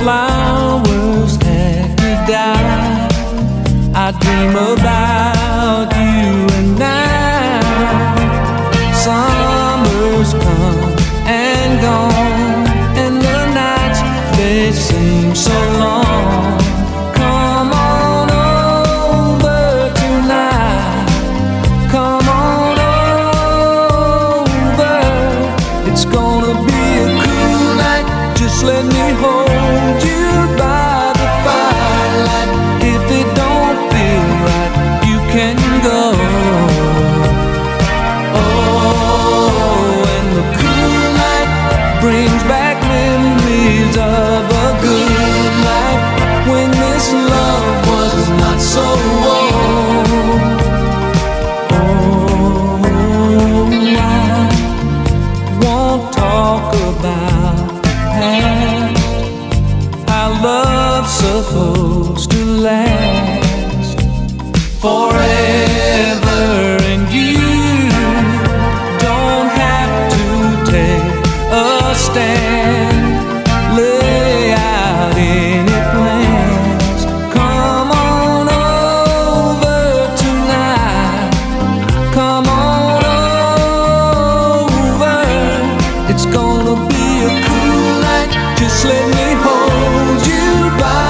flowers had to die. I dream about you and now. Summer's come and gone, and the nights they seem so long. Let me hold you by the firelight. If it don't feel right, you can go. Oh, and the cool night brings back memories of a good life when this love was not so warm. Oh, I won't talk about had Our love supposed to last Forever and you Don't have to take a stand. Lay out any plans. Come on over tonight. Come on over. It's gonna be a cool just let me hold you by